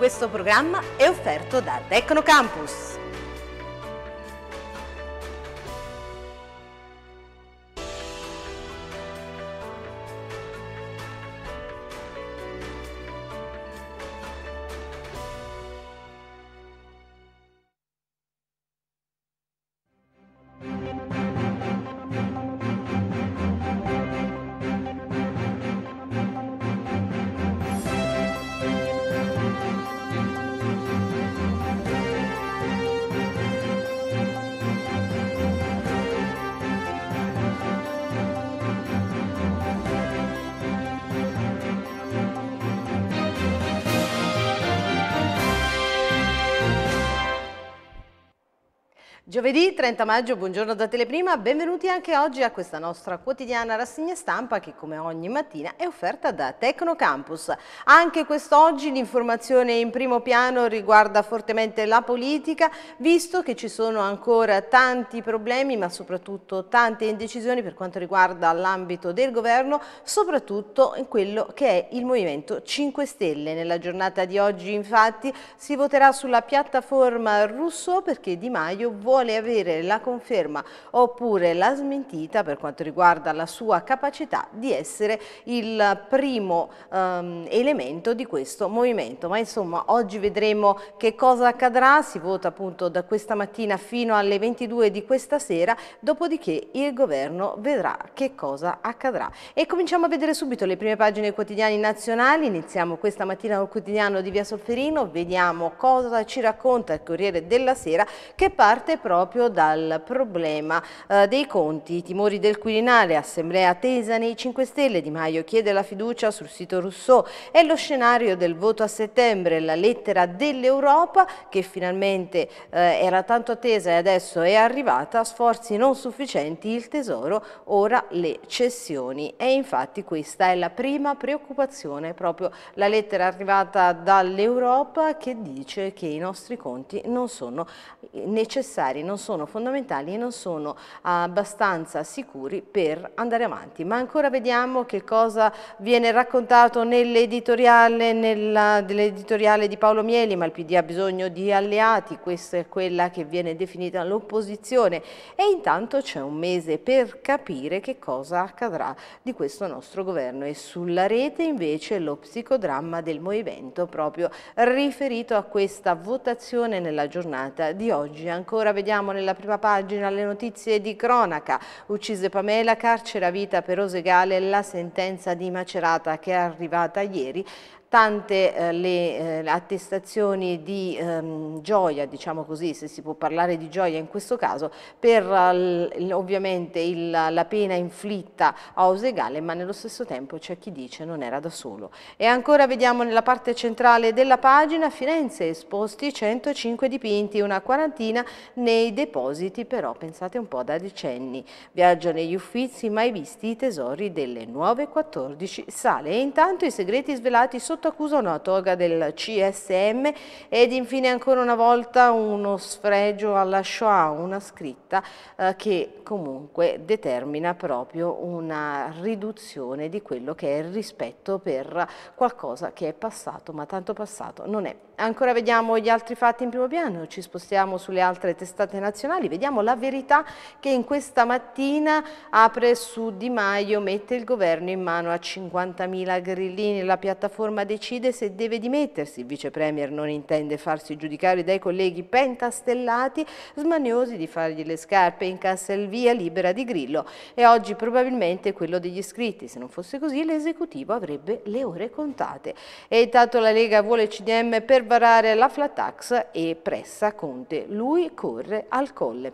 Questo programma è offerto da Tecnocampus. Giovedì 30 maggio, buongiorno da Teleprima, benvenuti anche oggi a questa nostra quotidiana rassegna stampa che come ogni mattina è offerta da Tecnocampus. Anche quest'oggi l'informazione in primo piano riguarda fortemente la politica, visto che ci sono ancora tanti problemi ma soprattutto tante indecisioni per quanto riguarda l'ambito del governo, soprattutto in quello che è il Movimento 5 Stelle. Nella giornata di oggi infatti si voterà sulla piattaforma Rousseau perché Di Maio vuole vuole avere la conferma oppure la smentita per quanto riguarda la sua capacità di essere il primo um, elemento di questo movimento. Ma insomma oggi vedremo che cosa accadrà, si vota appunto da questa mattina fino alle 22 di questa sera, dopodiché il governo vedrà che cosa accadrà. E cominciamo a vedere subito le prime pagine quotidiani nazionali, iniziamo questa mattina col quotidiano di Via Solferino, vediamo cosa ci racconta il Corriere della Sera che parte proprio dal problema eh, dei conti, i timori del Quirinale, assemblea tesa nei 5 Stelle, Di Maio chiede la fiducia sul sito Rousseau, è lo scenario del voto a settembre, la lettera dell'Europa che finalmente eh, era tanto attesa e adesso è arrivata, sforzi non sufficienti, il tesoro, ora le cessioni. E infatti questa è la prima preoccupazione, proprio la lettera arrivata dall'Europa che dice che i nostri conti non sono necessari, non sono fondamentali e non sono abbastanza sicuri per andare avanti. Ma ancora vediamo che cosa viene raccontato nell'editoriale nell di Paolo Mieli, ma il PD ha bisogno di alleati, questa è quella che viene definita l'opposizione e intanto c'è un mese per capire che cosa accadrà di questo nostro governo e sulla rete invece lo psicodramma del movimento proprio riferito a questa votazione nella giornata di oggi. Ancora vediamo Vediamo nella prima pagina le notizie di cronaca. Uccise Pamela, carcere a vita per Osegale, la sentenza di Macerata che è arrivata ieri tante eh, le eh, attestazioni di ehm, gioia, diciamo così, se si può parlare di gioia in questo caso, per eh, ovviamente il, la pena inflitta a Osegale, ma nello stesso tempo c'è chi dice non era da solo. E ancora vediamo nella parte centrale della pagina Firenze esposti 105 dipinti, una quarantina nei depositi, però pensate un po' da decenni. Viaggio negli uffizi mai visti i tesori delle nuove 14 sale e intanto i segreti svelati sotto sotto accusa una toga del CSM ed infine ancora una volta uno sfregio alla Shoah, una scritta eh, che comunque determina proprio una riduzione di quello che è il rispetto per qualcosa che è passato, ma tanto passato non è. Ancora vediamo gli altri fatti in primo piano, ci spostiamo sulle altre testate nazionali, vediamo la verità che in questa mattina apre su Di Maio, mette il governo in mano a 50.000 grillini, la piattaforma decide se deve dimettersi, il vice premier non intende farsi giudicare dai colleghi pentastellati, smaniosi di fargli le scarpe in cassa il via libera di Grillo e oggi probabilmente quello degli iscritti, se non fosse così l'esecutivo avrebbe le ore contate. E intanto la Lega vuole CDM per varare la flat tax e pressa Conte. Lui corre al colle.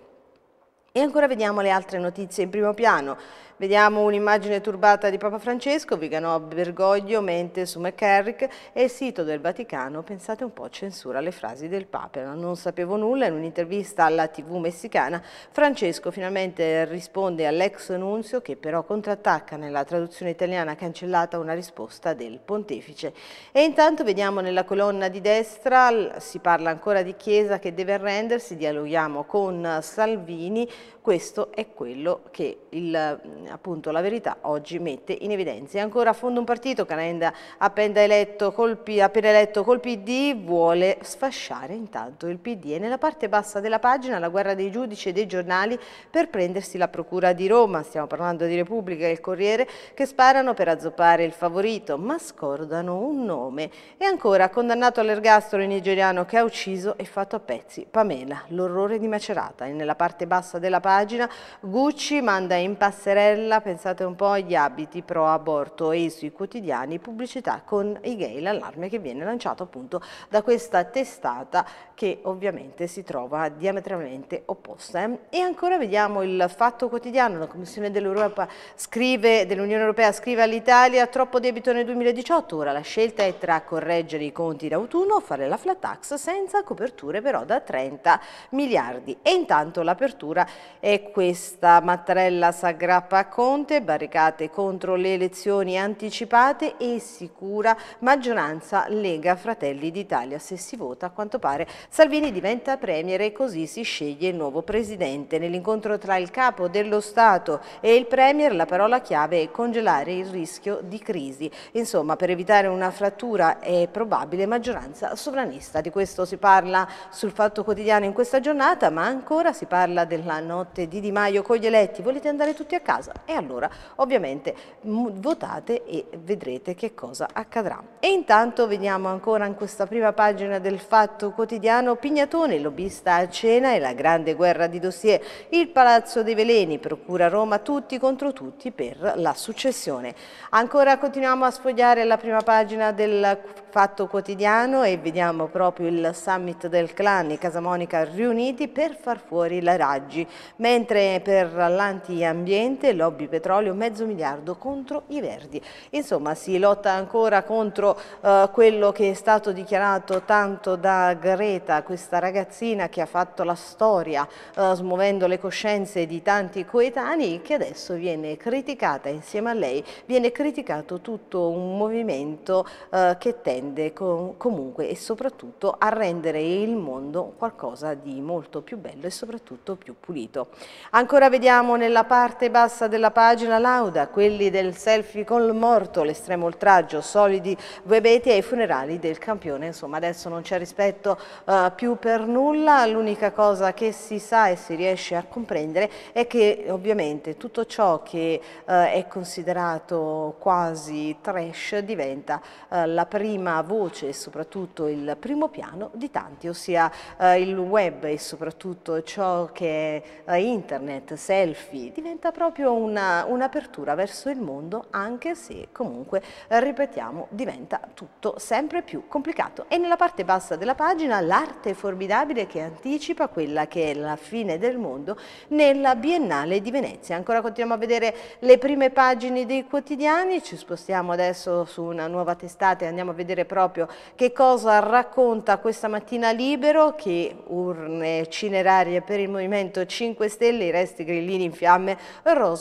E ancora vediamo le altre notizie in primo piano. Vediamo un'immagine turbata di Papa Francesco, Viganò Bergoglio mente su McCarrick e il sito del Vaticano, pensate un po', censura le frasi del Papa. Non sapevo nulla, in un'intervista alla tv messicana Francesco finalmente risponde all'ex nunzio che però contrattacca nella traduzione italiana cancellata una risposta del pontefice. E intanto vediamo nella colonna di destra, si parla ancora di Chiesa che deve arrendersi, dialoghiamo con Salvini, questo è quello che il, appunto, la verità oggi mette in evidenza. E ancora a fondo un partito, Calenda appena eletto, col, appena eletto col PD, vuole sfasciare intanto il PD. E nella parte bassa della pagina la guerra dei giudici e dei giornali per prendersi la procura di Roma, stiamo parlando di Repubblica e il Corriere, che sparano per azzoppare il favorito, ma scordano un nome. E ancora condannato all'ergastolo il nigeriano che ha ucciso e fatto a pezzi Pamela, l'orrore di Macerata. E nella parte bassa della pagina, Gucci manda in passerella, pensate un po', gli abiti pro aborto e sui quotidiani pubblicità con i gay, l'allarme che viene lanciato appunto da questa testata che ovviamente si trova diametralmente opposta. Eh. E ancora vediamo il fatto quotidiano, la Commissione dell'Europa scrive, dell'Unione Europea scrive all'Italia troppo debito nel 2018, ora la scelta è tra correggere i conti d'autunno o fare la flat tax senza coperture però da 30 miliardi. E intanto l'apertura è questa. Mattarella s'aggrappa Conte, barricate contro le elezioni anticipate e sicura maggioranza Lega Fratelli d'Italia. Se si vota, a quanto pare, Salvini diventa premier e così si sceglie il nuovo presidente. Nell'incontro tra il capo dello Stato e il premier la parola chiave è congelare il rischio di crisi. Insomma, per evitare una frattura è probabile maggioranza sovranista. Di questo si parla sul Fatto Quotidiano in questa giornata, ma ancora si parla della notte di Di Maio con gli eletti, volete andare tutti a casa? E allora ovviamente votate e vedrete che cosa accadrà. E intanto vediamo ancora in questa prima pagina del Fatto Quotidiano Pignatone, lobbista a cena e la grande guerra di dossier, il Palazzo dei Veleni, Procura Roma, tutti contro tutti per la successione. Ancora continuiamo a sfogliare la prima pagina del Fatto Quotidiano e vediamo proprio il summit del clan, i Casamonica riuniti per far fuori la Raggi, mentre per l'antiambiente, lobby petrolio, mezzo miliardo contro i verdi. Insomma, si lotta ancora contro uh, quello che è stato dichiarato tanto da Greta, questa ragazzina che ha fatto la storia uh, smuovendo le coscienze di tanti coetanei, che adesso viene criticata insieme a lei, viene criticato tutto un movimento uh, che tende com comunque e soprattutto a rendere il mondo qualcosa di molto più bello e soprattutto più pulito. Ancora vediamo nella parte bassa della pagina Lauda, quelli del selfie con il morto, l'estremo oltraggio, solidi webeti ai funerali del campione. Insomma, adesso non c'è rispetto uh, più per nulla, l'unica cosa che si sa e si riesce a comprendere è che ovviamente tutto ciò che uh, è considerato quasi trash diventa uh, la prima voce e soprattutto il primo piano di tanti, ossia il web e soprattutto ciò che è internet, selfie, diventa proprio un'apertura un verso il mondo anche se comunque, ripetiamo, diventa tutto sempre più complicato. E nella parte bassa della pagina l'arte formidabile che anticipa quella che è la fine del mondo nella Biennale di Venezia. Ancora continuiamo a vedere le prime pagine dei quotidiani, ci spostiamo adesso su una nuova testata e andiamo a vedere proprio che cosa racconta questa mattina Libero, che urne cinerarie per il Movimento 5 Stelle, i resti grillini in fiamme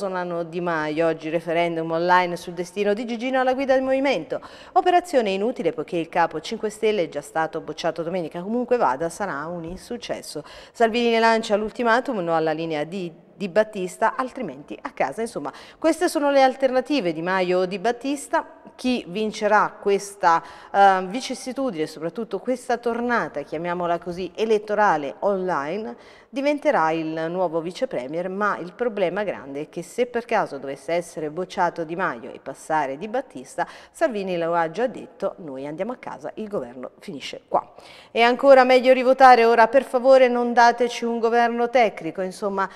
rosonano Di Maio. Oggi referendum online sul destino di Gigino alla guida del movimento. Operazione inutile poiché il capo 5 Stelle è già stato bocciato domenica. Comunque vada, sarà un insuccesso. Salvini lancia l'ultimatum, no alla linea di di Battista, altrimenti a casa. Insomma, queste sono le alternative di Maio o di Battista. Chi vincerà questa uh, vicissitudine, soprattutto questa tornata, chiamiamola così, elettorale online, diventerà il nuovo vice premier, ma il problema grande è che se per caso dovesse essere bocciato Di Maio e passare Di Battista, Salvini lo ha già detto, noi andiamo a casa, il governo finisce qua. E ancora meglio rivotare, ora per favore non dateci un governo tecnico, insomma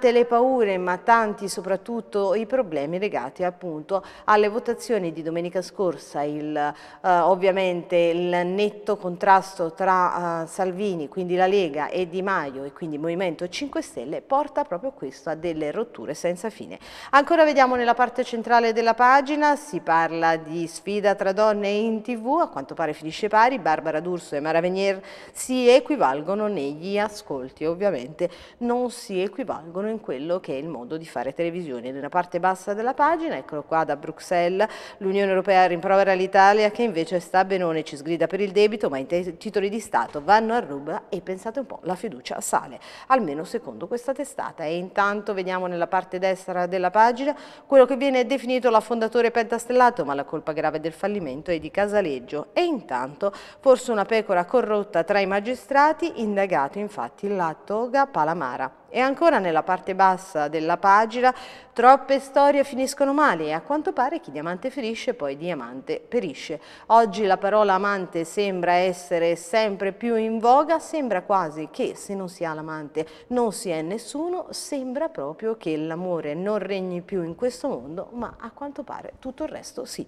tante le paure, ma tanti soprattutto i problemi legati appunto alle votazioni di domenica scorsa, il, uh, ovviamente il netto contrasto tra uh, Salvini, quindi la Lega e Di Maio e quindi Movimento 5 Stelle porta proprio questo a delle rotture senza fine. Ancora vediamo nella parte centrale della pagina, si parla di sfida tra donne in tv, a quanto pare finisce pari, Barbara D'Urso e Mara Venier si equivalgono negli ascolti, ovviamente non si equivalgono in quello che è il modo di fare televisione. Nella parte bassa della pagina, eccolo qua da Bruxelles, l'Unione Europea rimprovera l'Italia che invece sta benone, ci sgrida per il debito, ma i titoli di Stato vanno a ruba e pensate un po', la fiducia sale, almeno secondo questa testata. E intanto vediamo nella parte destra della pagina quello che viene definito l'affondatore pentastellato, ma la colpa grave del fallimento è di Casaleggio. E intanto forse una pecora corrotta tra i magistrati, indagato infatti l'attoga Palamara. E ancora nella parte bassa della pagina, troppe storie finiscono male e a quanto pare chi diamante ferisce poi diamante perisce. Oggi la parola amante sembra essere sempre più in voga, sembra quasi che se non si ha l'amante non si è nessuno, sembra proprio che l'amore non regni più in questo mondo, ma a quanto pare tutto il resto sì.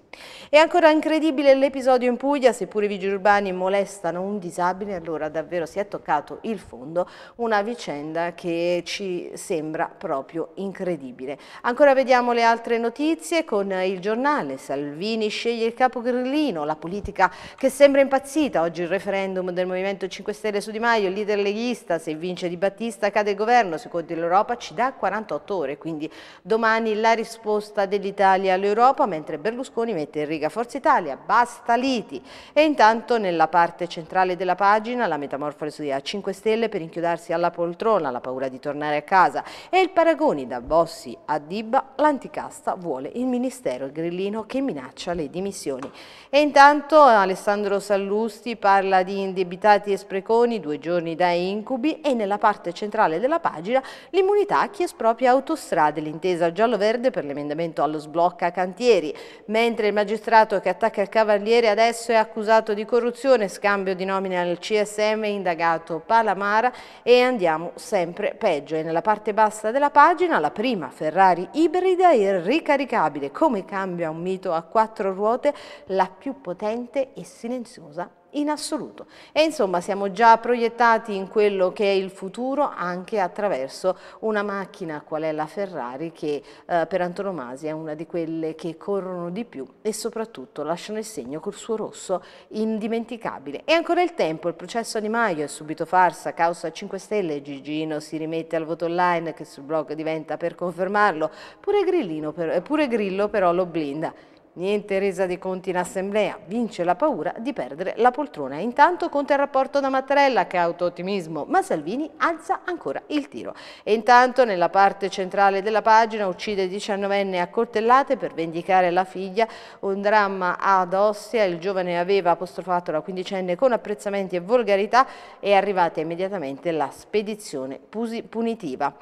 E ancora incredibile l'episodio in Puglia, seppure i vigili urbani molestano un disabile, allora davvero si è toccato il fondo, una vicenda che ci sembra proprio incredibile. Ancora vediamo le altre notizie con il giornale. Salvini sceglie il capo grillino, la politica che sembra impazzita. Oggi il referendum del Movimento 5 Stelle su Di Maio, il leader leghista, se vince Di Battista cade il governo, secondo l'Europa ci dà 48 ore, quindi domani la risposta dell'Italia all'Europa, mentre Berlusconi mette in riga Forza Italia, basta liti. E intanto nella parte centrale della pagina la metamorfosi a 5 Stelle per inchiodarsi alla poltrona, la paura di tornare a casa. E il paragoni da Bossi a Dibba, l'anticasta vuole il Ministero il grillino che minaccia le dimissioni. E intanto Alessandro Sallusti parla di indebitati e spreconi, due giorni da incubi e nella parte centrale della pagina l'immunità a chi espropria autostrade, l'intesa giallo-verde per l'emendamento allo sblocca cantieri, mentre il magistrato che attacca il Cavaliere adesso è accusato di corruzione, scambio di nomine al CSM, indagato Palamara e andiamo sempre peggio peggio e nella parte bassa della pagina la prima Ferrari ibrida e ricaricabile, come cambia un mito a quattro ruote, la più potente e silenziosa in assoluto. E insomma siamo già proiettati in quello che è il futuro anche attraverso una macchina qual è la Ferrari che eh, per antonomasia è una di quelle che corrono di più e soprattutto lasciano il segno col suo rosso indimenticabile. E ancora il tempo, il processo Di Maio è subito farsa, causa 5 Stelle, Gigino si rimette al voto online che sul blog diventa per confermarlo, pure, per, pure Grillo però lo blinda. Niente resa di conti in assemblea, vince la paura di perdere la poltrona. Intanto conta il rapporto da Mattarella che ha autoottimismo, ma Salvini alza ancora il tiro. E intanto nella parte centrale della pagina uccide 19enne a coltellate per vendicare la figlia, un dramma ad Ostia, il giovane aveva apostrofato la quindicenne con apprezzamenti e volgarità e è arrivata immediatamente la spedizione punitiva.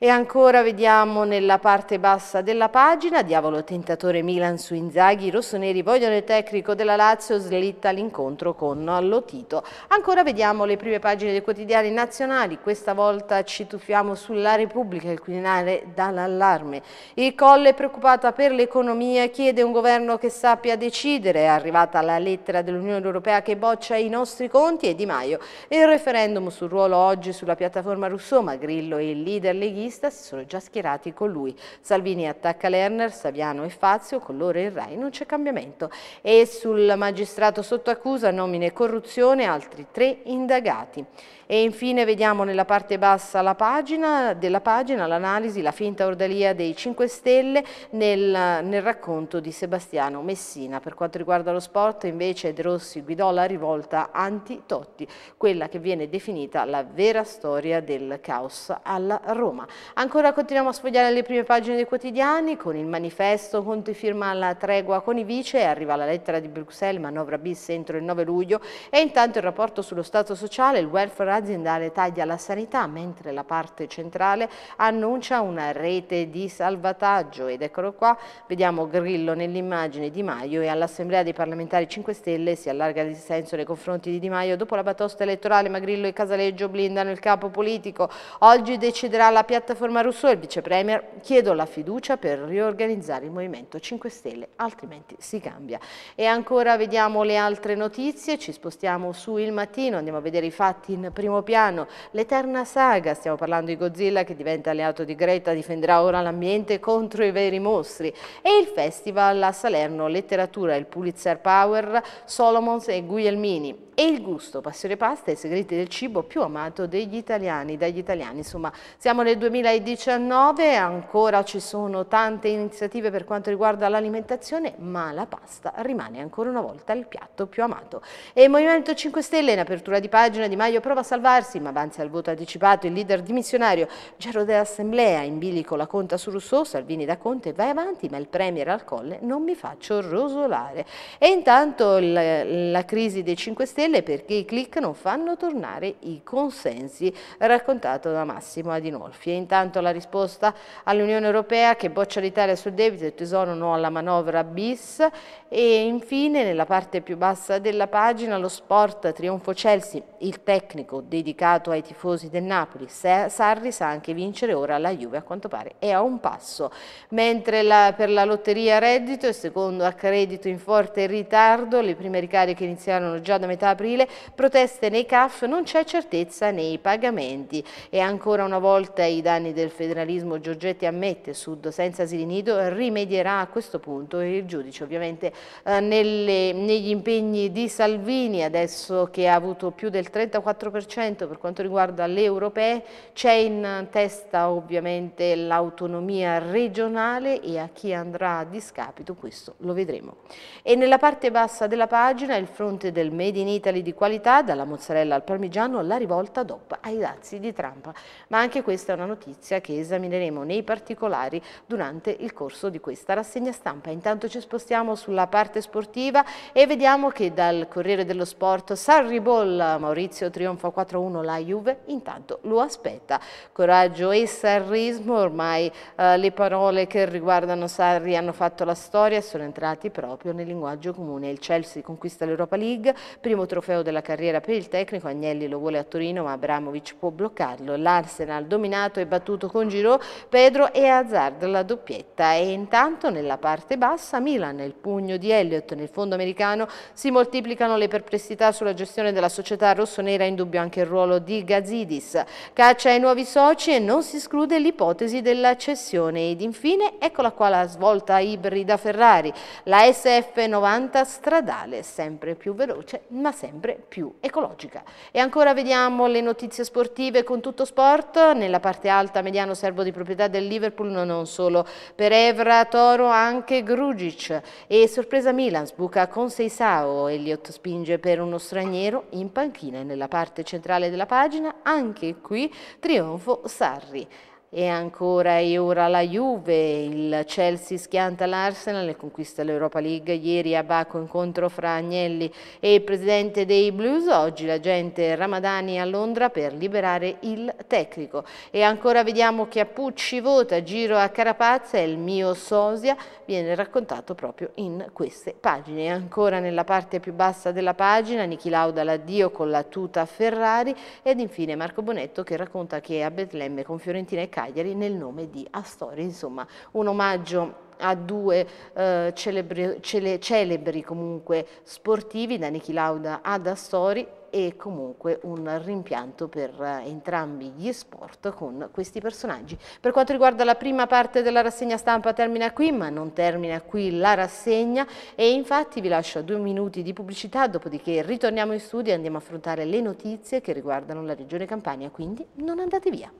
E ancora vediamo nella parte bassa della pagina, diavolo tentatore Milan su Inzaghi, rossoneri vogliono il tecnico della Lazio, slitta l'incontro con Lotito. Ancora vediamo le prime pagine dei quotidiani nazionali, questa volta ci tuffiamo sulla Repubblica, il Quirinale dall'allarme. Il Colle preoccupata per l'economia chiede un governo che sappia decidere, è arrivata la lettera dell'Unione Europea che boccia i nostri conti e Di Maio. Il referendum sul ruolo oggi sulla piattaforma Rousseau, ma Grillo e il leader leghista leghista si sono già schierati con lui. Salvini attacca Lerner, Saviano e Fazio, con loro il RAI non c'è cambiamento. E sul magistrato sotto accusa nomine e corruzione altri tre indagati. E infine vediamo nella parte bassa la pagina, della pagina l'analisi, la finta ordalia dei 5 Stelle nel, nel, racconto di Sebastiano Messina. Per quanto riguarda lo sport invece De Rossi guidò la rivolta anti-Totti, quella che viene definita la vera storia del caos alla Roma. Ancora continuiamo a sfogliare le prime pagine dei quotidiani con il manifesto, Conte firma la tregua con i vice, arriva la lettera di Bruxelles, manovra bis entro il 9 luglio e intanto il rapporto sullo Stato sociale, il welfare aziendale taglia la sanità, mentre la parte centrale annuncia una rete di salvataggio. Ed eccolo qua, vediamo Grillo nell'immagine Di Maio e all'Assemblea dei parlamentari 5 Stelle si allarga il dissenso nei confronti di Di Maio. Dopo la batosta elettorale, ma Grillo e Casaleggio blindano il capo politico. Oggi deciderà la piattaforma Rousseau, il vice premier. Chiedo la fiducia per riorganizzare il Movimento 5 Stelle, altrimenti si cambia. E ancora vediamo le altre notizie, ci spostiamo su Il Mattino, andiamo a vedere i fatti in primo primo piano, l'eterna saga, stiamo parlando di Godzilla che diventa alleato di Greta, difenderà ora l'ambiente contro i veri mostri. E il festival a Salerno, letteratura, il Pulitzer Power, Solomons e Guglielmini e il gusto, passione pasta e i segreti del cibo più amato degli italiani, dagli italiani, insomma siamo nel 2000 2019, ancora ci sono tante iniziative per quanto riguarda l'alimentazione, ma la pasta rimane ancora una volta il piatto più amato. E il Movimento 5 Stelle in apertura di pagina Di Maio prova a salvarsi, ma avanza al voto anticipato il leader dimissionario Gero dell'Assemblea, in bilico la conta su Rousseau, Salvini da Conte, vai avanti, ma il Premier al colle non mi faccio rosolare. E intanto la crisi dei 5 Stelle perché i click non fanno tornare i consensi, raccontato da Massimo Adinolfi. E intanto la risposta all'Unione Europea che boccia l'Italia sul debito e tesoro no alla manovra bis. E infine nella parte più bassa della pagina lo sport trionfo Chelsea, il tecnico dedicato ai tifosi del Napoli, Sarri sa anche vincere ora la Juve a quanto pare è a un passo, mentre la, per la lotteria reddito e secondo accredito in forte ritardo, le prime ricariche iniziarono già da metà aprile, proteste nei CAF, non c'è certezza nei pagamenti. E ancora una volta i danni del federalismo Giorgetti ammette Sud senza asili nido rimedierà a questo punto il giudice ovviamente eh, nelle, negli impegni di Salvini, adesso che ha avuto più del 34% per quanto riguarda le europee, c'è in testa ovviamente l'autonomia regionale e a chi andrà a discapito questo lo vedremo. E nella parte bassa della pagina il fronte del Made in Italy di qualità, dalla mozzarella al parmigiano, la rivolta DOP ai dazi di Trump. Ma anche questa è una notizia che esamineremo nei particolari durante il corso di questa rassegna stampa. Intanto ci spostiamo sulla parte sportiva e vediamo che dal Corriere dello Sport Sarri Ball, Maurizio trionfa 4-1 la Juve, intanto lo aspetta. Coraggio e sarrismo, ormai eh, le parole che riguardano Sarri hanno fatto la storia e sono entrati proprio nel linguaggio comune. Il Chelsea conquista l'Europa League, primo trofeo della carriera per il tecnico, Agnelli lo vuole a Torino ma Abramovic può bloccarlo. L'Arsenal dominato e battuto con Giroud, Pedro e Hazard la doppietta e intanto nella parte bassa Milan, il pugno di Elliott nel fondo americano, si moltiplicano le perplessità sulla gestione della società rossonera, in dubbio anche il ruolo di Gazidis. Caccia ai nuovi soci e non si esclude l'ipotesi della cessione ed infine eccola qua la svolta ibrida Ferrari, la SF90 stradale, sempre più veloce ma sempre più ecologica. E ancora vediamo le notizie sportive con tutto sport, nella parte alta mediano servo di proprietà del Liverpool non solo per Evra, Toro anche Grugic e sorpresa Milan sbuca con Seisao, Elliott spinge per uno straniero in panchina e nella parte centrale della pagina anche qui trionfo Sarri. E ancora e ora la Juve, il Chelsea schianta l'Arsenal e conquista l'Europa League. Ieri a Baco incontro fra Agnelli e il presidente dei Blues, oggi l'agente Ramadani a Londra per liberare il tecnico. E ancora vediamo che a Pucci vota, giro a Carapazza e il mio sosia viene raccontato proprio in queste pagine. E ancora nella parte più bassa della pagina Niki Lauda l'addio con la tuta Ferrari ed infine Marco Bonetto che racconta che a Betlemme con Fiorentina e Cagliari nel nome di Astori, insomma un omaggio a due eh, celebri, cele, celebri comunque sportivi, da Niki Lauda ad Astori e comunque un rimpianto per eh, entrambi gli sport con questi personaggi. Per quanto riguarda la prima parte della rassegna stampa termina qui, ma non termina qui la rassegna e infatti vi lascio due minuti di pubblicità, dopodiché ritorniamo in studio e andiamo a affrontare le notizie che riguardano la regione Campania, quindi non andate via.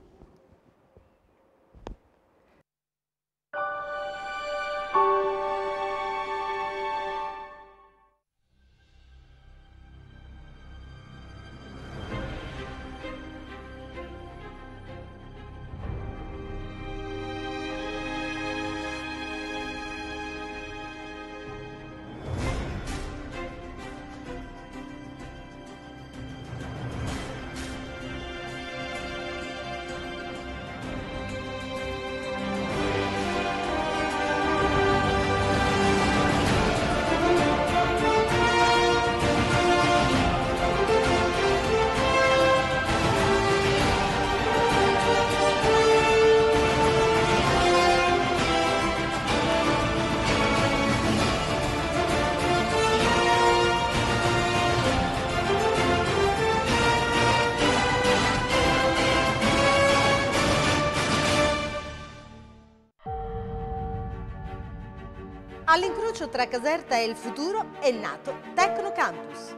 Tra Caserta e il futuro è nato Tecnocampus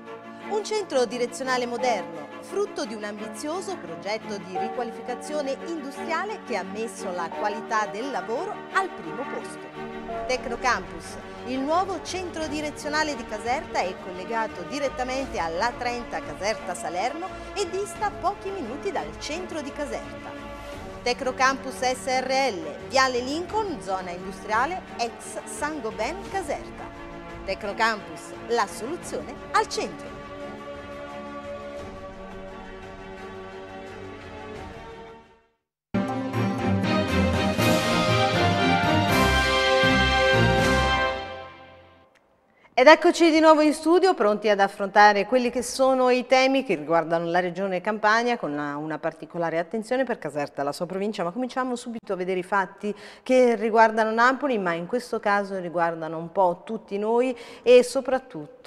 Un centro direzionale moderno, frutto di un ambizioso progetto di riqualificazione industriale che ha messo la qualità del lavoro al primo posto. Tecnocampus, il nuovo centro direzionale di Caserta è collegato direttamente alla 30 Caserta Salerno e dista pochi minuti dal centro di Caserta. Tecnocampus SRL, Viale Lincoln, zona industriale, ex Sangoben Caserta. Tecnocampus, la soluzione al centro. Ed eccoci di nuovo in studio, pronti ad affrontare quelli che sono i temi che riguardano la regione Campania con una, una, particolare attenzione per Caserta, la sua provincia, ma cominciamo subito a vedere i fatti che riguardano Napoli, ma in questo caso riguardano un po' tutti noi e soprattutto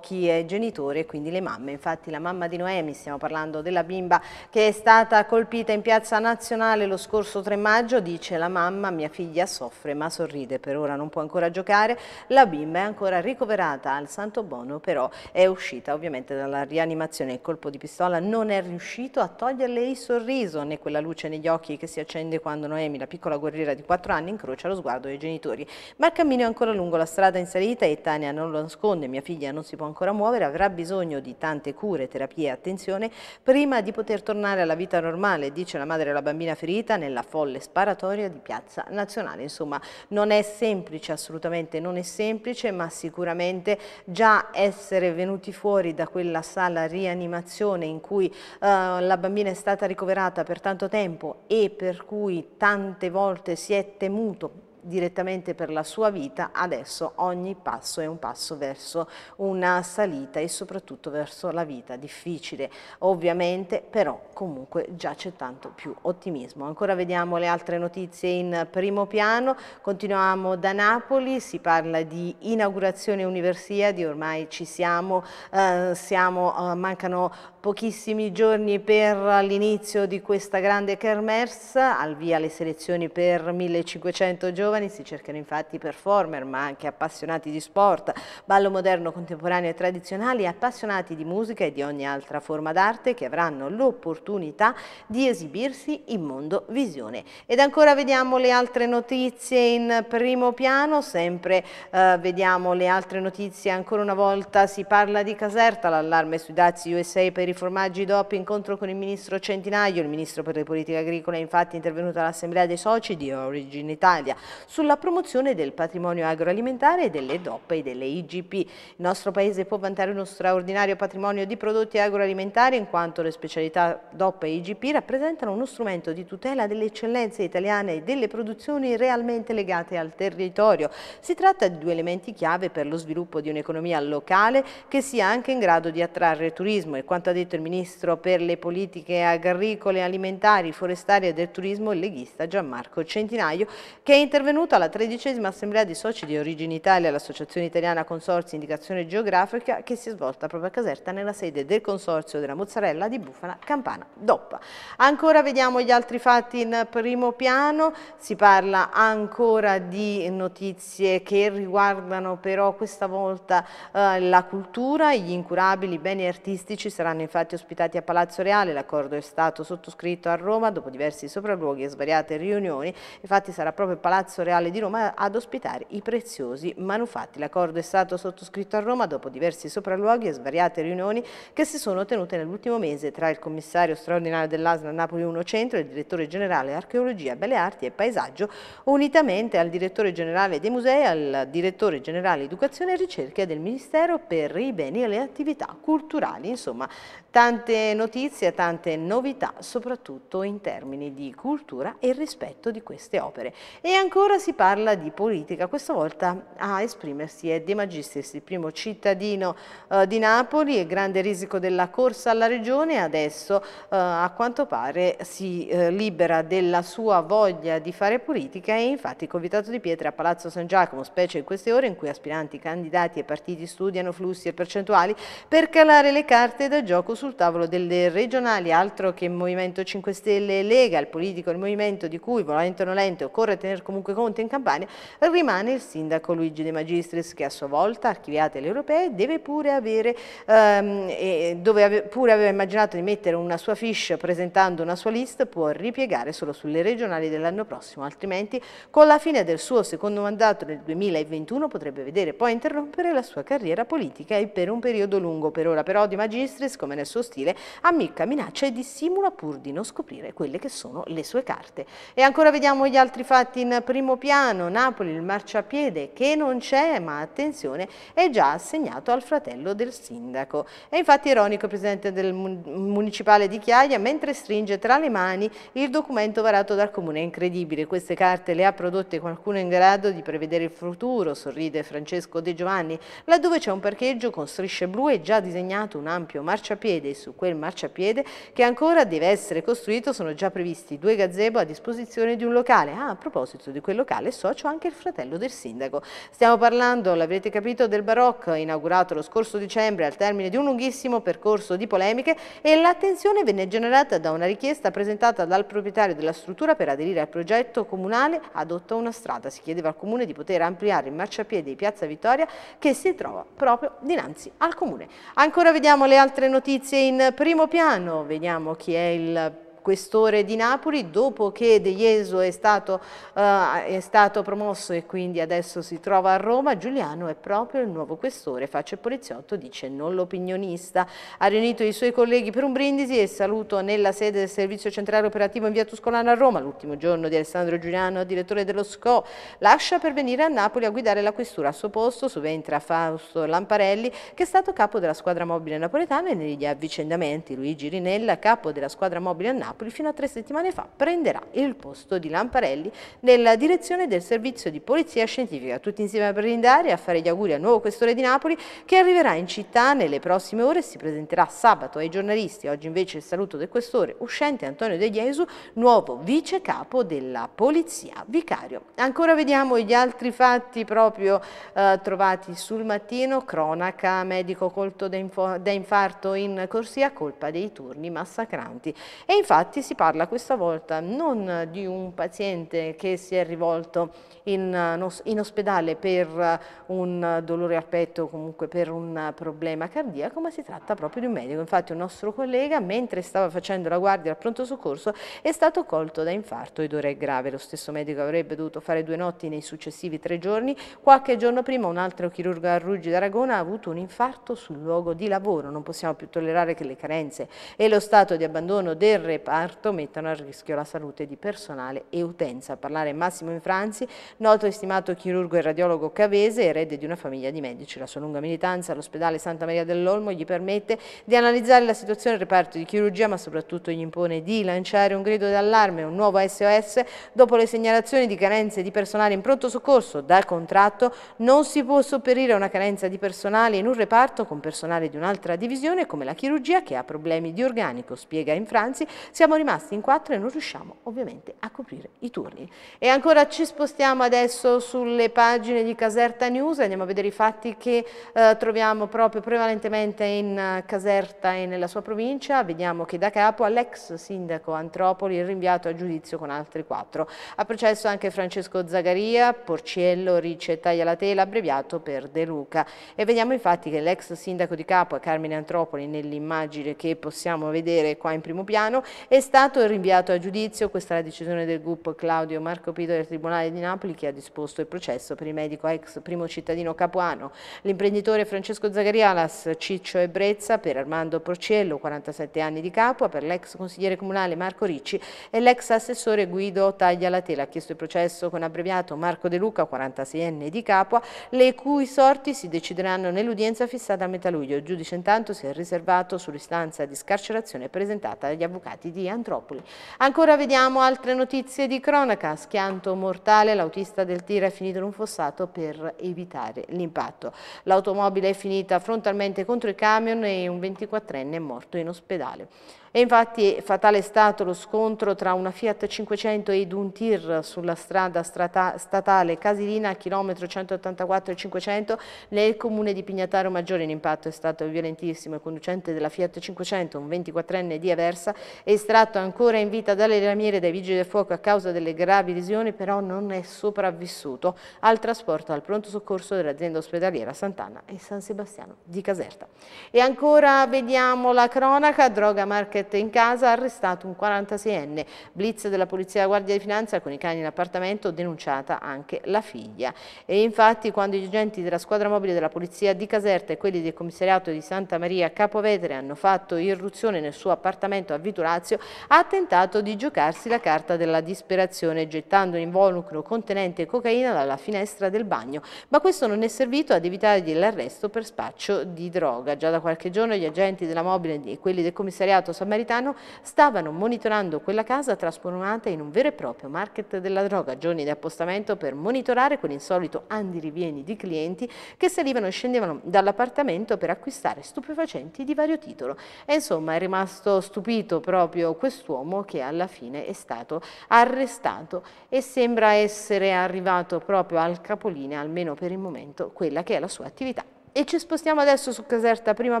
chi è genitore, quindi le mamme. Infatti la mamma di Noemi, stiamo parlando della bimba che è stata colpita in piazza nazionale lo scorso 3 maggio, dice la mamma, mia figlia soffre ma sorride, per ora non può ancora giocare, la bimba è ancora ricoverata al Santo Bono però è uscita ovviamente dalla rianimazione. Il colpo di pistola non è riuscito a toglierle il sorriso né quella luce negli occhi che si accende quando Noemi, la piccola guerriera di 4 anni, incrocia lo sguardo dei genitori. Ma il cammino è ancora lungo, la strada in salita e Tania non lo nasconde, mia figlia non si può ancora muovere, avrà bisogno di tante cure, terapie e attenzione prima di poter tornare alla vita normale, dice la madre della bambina ferita nella folle sparatoria di Piazza Nazionale. Insomma, non è semplice, assolutamente non è semplice, ma sicuramente già essere venuti fuori da quella sala rianimazione in cui uh, la bambina è stata ricoverata per tanto tempo e per cui tante volte si è temuto direttamente per la sua vita, adesso ogni passo è un passo verso una salita e soprattutto verso la vita difficile. Ovviamente però comunque già c'è tanto più ottimismo. Ancora vediamo le altre notizie in primo piano, continuiamo da Napoli, si parla di inaugurazione Universiadi, ormai ci siamo, eh, siamo eh, mancano pochissimi giorni per l'inizio di questa grande kermesse, al via le selezioni per 1500 giovani, si cercano infatti performer ma anche appassionati di sport, ballo moderno, contemporaneo e tradizionali, appassionati di musica e di ogni altra forma d'arte che avranno l'opportunità di esibirsi in mondo visione. Ed ancora vediamo le altre notizie in primo piano, sempre eh, vediamo le altre notizie, ancora una volta si parla di Caserta, l'allarme sui dazi USA per i formaggi DOP, incontro con il ministro Centinaio, il ministro per le politiche agricole è infatti intervenuto all'assemblea dei soci di Origin Italia sulla promozione del patrimonio agroalimentare e delle DOP e delle IGP. Il nostro paese può vantare uno straordinario patrimonio di prodotti agroalimentari in quanto le specialità DOP e IGP rappresentano uno strumento di tutela delle eccellenze italiane e delle produzioni realmente legate al territorio. Si tratta di due elementi chiave per lo sviluppo di un'economia locale che sia anche in grado di attrarre turismo e quanto ha detto il Ministro per le politiche agricole, alimentari, forestali e del turismo, il leghista Gianmarco Centinaio, che è intervenuto alla tredicesima assemblea di soci di Origine Italia, l'Associazione Italiana Consorzi Indicazione Geografica, che si è svolta proprio a Caserta nella sede del Consorzio della Mozzarella di Bufala Campana Doppa. Ancora vediamo gli altri fatti in primo piano, si parla ancora di notizie che riguardano però questa volta eh, la cultura, gli incurabili beni artistici saranno infatti ospitati a Palazzo Reale, l'accordo è stato sottoscritto a Roma dopo diversi sopralluoghi e svariate riunioni, infatti sarà proprio Palazzo Reale di Roma ad ospitare i preziosi manufatti. L'accordo è stato sottoscritto a Roma dopo diversi sopralluoghi e svariate riunioni che si sono tenute nell'ultimo mese tra il commissario straordinario dell'ASLA Napoli 1 Centro e il direttore generale Archeologia, Belle Arti e Paesaggio, unitamente al direttore generale dei musei al direttore generale Educazione e Ricerca del Ministero per i beni e le attività culturali. Insomma, Tante notizie, tante novità, soprattutto in termini di cultura e rispetto di queste opere. E ancora si parla di politica, questa volta a esprimersi è De Magistris, il primo cittadino eh, di Napoli e grande risico della corsa alla regione, adesso eh, a quanto pare si eh, libera della sua voglia di fare politica e infatti il convitato di pietra a Palazzo San Giacomo, specie in queste ore in cui aspiranti candidati e partiti studiano flussi e percentuali per calare le carte da gioco su sul tavolo delle regionali, altro che Movimento 5 Stelle Lega, il politico del movimento di cui, volente o nolente, occorre tenere comunque conto in Campania, rimane il sindaco Luigi De Magistris che a sua volta, archiviate le europee, deve pure avere, ehm, e dove ave, pure aveva immaginato di mettere una sua fiche presentando una sua lista, può ripiegare solo sulle regionali dell'anno prossimo, altrimenti con la fine del suo secondo mandato nel 2021 potrebbe vedere poi interrompere la sua carriera politica e per un periodo lungo. Per ora però Di Magistris, come nel suo stile, ammicca, minaccia e dissimula pur di non scoprire quelle che sono le sue carte. E ancora vediamo gli altri fatti in primo piano. Napoli, il marciapiede che non c'è, ma attenzione, è già assegnato al fratello del sindaco. E infatti ironico il presidente del municipale di Chiaia, mentre stringe tra le mani il documento varato dal comune. È incredibile, queste carte le ha prodotte qualcuno in grado di prevedere il futuro, sorride Francesco De Giovanni, laddove c'è un parcheggio con strisce blu e già disegnato un ampio marciapiede e su quel marciapiede che ancora deve essere costruito sono già previsti due gazebo a disposizione di un locale. Ah, a proposito di quel locale, socio anche il fratello del sindaco. Stiamo parlando, l'avrete capito, del Baroc, inaugurato lo scorso dicembre al termine di un lunghissimo percorso di polemiche e l'attenzione venne generata da una richiesta presentata dal proprietario della struttura per aderire al progetto comunale adotta una strada. Si chiedeva al comune di poter ampliare il marciapiede di Piazza Vittoria che si trova proprio dinanzi al comune. Ancora vediamo le altre notizie in primo piano, vediamo chi è il questore di Napoli, dopo che De Jesu è stato, uh, è stato, promosso e quindi adesso si trova a Roma, Giuliano è proprio il nuovo questore, il poliziotto, dice non l'opinionista. Ha riunito i suoi colleghi per un brindisi e saluto nella sede del Servizio Centrale Operativo in via Tuscolana a Roma, l'ultimo giorno di Alessandro Giuliano, direttore dello SCO, lascia per venire a Napoli a guidare la questura. Al suo posto subentra Fausto Lamparelli, che è stato capo della squadra mobile napoletana e negli avvicendamenti. Luigi Rinella, capo della squadra mobile a Napoli, Napoli fino a tre settimane fa prenderà il posto di Lamparelli nella direzione del servizio di polizia scientifica. Tutti insieme a brindare e a fare gli auguri al nuovo questore di Napoli che arriverà in città nelle prossime ore e si presenterà sabato ai giornalisti. Oggi invece il saluto del questore uscente Antonio De Jesu, nuovo vice capo della polizia vicario. Ancora vediamo gli altri fatti proprio eh, trovati sul mattino, cronaca, medico colto da infarto in corsia colpa dei turni massacranti. E infatti infatti si parla questa volta non di un paziente che si è rivolto in, in ospedale per un dolore al petto o comunque per un problema cardiaco, ma si tratta proprio di un medico. Infatti un nostro collega, mentre stava facendo la guardia al pronto soccorso, è stato colto da infarto ed ora è grave. Lo stesso medico avrebbe dovuto fare due notti nei successivi tre giorni. Qualche giorno prima un altro chirurgo a Ruggi d'Aragona ha avuto un infarto sul luogo di lavoro. Non possiamo più tollerare che le carenze e lo stato di abbandono del reparto reparto mettono a rischio la salute di personale e utenza. A parlare Massimo Infranzi, noto e stimato chirurgo e radiologo cavese, erede di una famiglia di medici. La sua lunga militanza all'ospedale Santa Maria dell'Olmo gli permette di analizzare la situazione del reparto di chirurgia, ma soprattutto gli impone di lanciare un grido d'allarme, un nuovo SOS, dopo le segnalazioni di carenze di personale in pronto soccorso dal contratto, non si può sopperire a una carenza di personale in un reparto con personale di un'altra divisione come la chirurgia che ha problemi di organico, spiega Infranzi, si siamo rimasti in quattro e non riusciamo ovviamente a coprire i turni. E ancora ci spostiamo adesso sulle pagine di Caserta News, andiamo a vedere i fatti che eh, troviamo proprio prevalentemente in uh, Caserta e nella sua provincia. Vediamo che da capo all'ex sindaco Antropoli è rinviato a giudizio con altri quattro. A processo anche Francesco Zagaria, Porciello, Ricci e Taglialatela, abbreviato per De Luca. E vediamo infatti che l'ex sindaco di capo è Carmine Antropoli nell'immagine che possiamo vedere qua in primo piano è stato rinviato a giudizio, questa è la decisione del gruppo Claudio Marco Pito del Tribunale di Napoli che ha disposto il processo per il medico ex primo cittadino capuano, l'imprenditore Francesco Zagarialas, Ciccio Ebrezza per Armando Porciello, 47 anni di Capua, per l'ex consigliere comunale Marco Ricci e l'ex assessore Guido Taglia Latela. Ha chiesto il processo con abbreviato Marco De Luca, 46enne di Capua, le cui sorti si decideranno nell'udienza fissata a metà luglio. Il giudice intanto si è riservato sull'istanza di scarcerazione presentata dagli avvocati di Antropoli. Ancora vediamo altre notizie di cronaca. Schianto mortale, l'autista del tir è finito in un fossato per evitare l'impatto. L'automobile è finita frontalmente contro il camion e un 24enne è morto in ospedale. E infatti fatale è stato lo scontro tra una Fiat 500 ed un tir sulla strada statale Casilina, chilometro 184 e 500, nel comune di Pignataro Maggiore. L'impatto è stato violentissimo. Il conducente della Fiat 500, un 24enne di Aversa, è estratto ancora in vita dalle lamiere dai vigili del fuoco a causa delle gravi lesioni, però non è sopravvissuto al trasporto al pronto soccorso dell'azienda ospedaliera Sant'Anna e San Sebastiano di Caserta. E ancora vediamo la cronaca, droga market in casa, arrestato un 46enne, blitz della Polizia Guardia di Finanza con i cani in appartamento, denunciata anche la figlia. E infatti quando gli agenti della squadra mobile della Polizia di Caserta e quelli del commissariato di Santa Maria Capovetere hanno fatto irruzione nel suo appartamento a Viturazio, ha tentato di giocarsi la carta della disperazione gettando un involucro contenente cocaina dalla finestra del bagno, ma questo non è servito ad evitare l'arresto per spaccio di droga. Già da qualche giorno gli agenti della mobile e quelli del commissariato samaritano stavano monitorando quella casa trasformata in un vero e proprio market della droga, giorni di appostamento per monitorare quell'insolito andirivieni di clienti che salivano e scendevano dall'appartamento per acquistare stupefacenti di vario titolo. E insomma è rimasto stupito proprio quest'uomo che alla fine è stato arrestato e sembra essere arrivato proprio al capolinea, almeno per il momento, quella che è la sua attività. E ci spostiamo adesso su Caserta, prima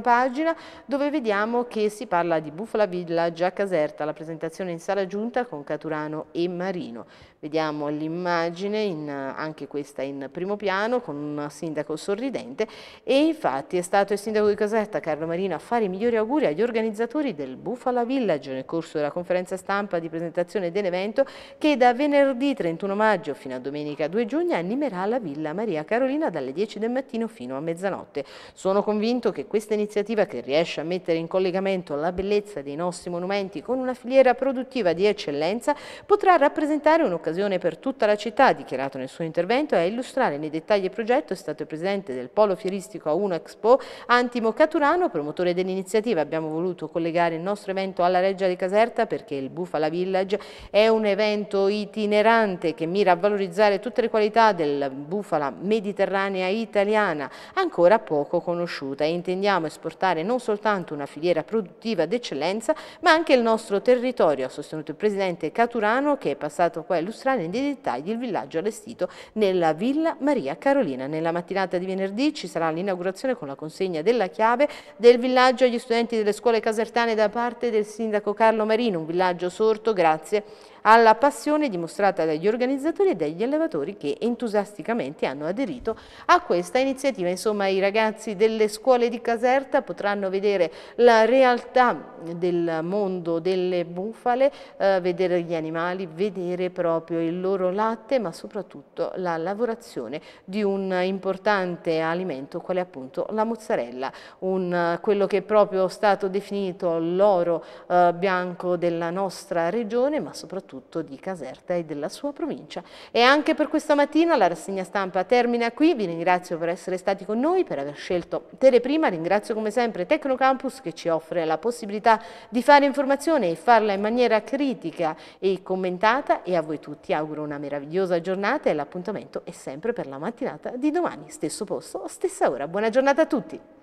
pagina, dove vediamo che si parla di Bufala Village a Caserta, la presentazione in sala giunta con Caturano e Marino. Vediamo l'immagine, anche questa in primo piano, con un sindaco sorridente e infatti è stato il sindaco di Caserta, Carlo Marino, a fare i migliori auguri agli organizzatori del Bufala Village nel corso della conferenza stampa di presentazione dell'evento che da venerdì 31 maggio fino a domenica 2 giugno animerà la Villa Maria Carolina dalle 10 del mattino fino a mezzanotte. Sono convinto che questa iniziativa che riesce a mettere in collegamento la bellezza dei nostri monumenti con una filiera produttiva di eccellenza potrà rappresentare un'occasione per tutta la città, dichiarato nel suo intervento, e a illustrare nei dettagli il progetto è stato il presidente del Polo Fieristico A1 Expo, Antimo Caturano, promotore dell'iniziativa. Abbiamo voluto collegare il nostro evento alla Reggia di Caserta perché il Bufala Village è un evento itinerante che mira a valorizzare tutte le qualità del bufala mediterranea italiana, ancora poco conosciuta e intendiamo esportare non soltanto una filiera produttiva d'eccellenza, ma anche il nostro territorio, ha sostenuto il presidente Caturano che è passato qua a illustrare nei dettagli il villaggio allestito nella Villa Maria Carolina. Nella mattinata di venerdì ci sarà l'inaugurazione con la consegna della chiave del villaggio agli studenti delle scuole casertane da parte del sindaco Carlo Marino, un villaggio sorto grazie alla passione dimostrata dagli organizzatori e dagli allevatori che entusiasticamente hanno aderito a questa iniziativa. Insomma, i ragazzi delle scuole di Caserta potranno vedere la realtà del mondo delle bufale, eh, vedere gli animali, vedere proprio il loro latte, ma soprattutto la lavorazione di un importante alimento, quale appunto la mozzarella, un, quello che è proprio stato definito l'oro eh, bianco della nostra regione, ma soprattutto soprattutto di Caserta e della sua provincia. E anche per questa mattina la rassegna stampa termina qui, vi ringrazio per essere stati con noi, per aver scelto Teleprima, ringrazio come sempre Tecnocampus che ci offre la possibilità di fare informazione e farla in maniera critica e commentata e a voi tutti auguro una meravigliosa giornata e l'appuntamento è sempre per la mattinata di domani, stesso posto, stessa ora. Buona giornata a tutti!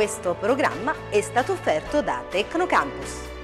Questo programma è stato offerto da Tecnocampus.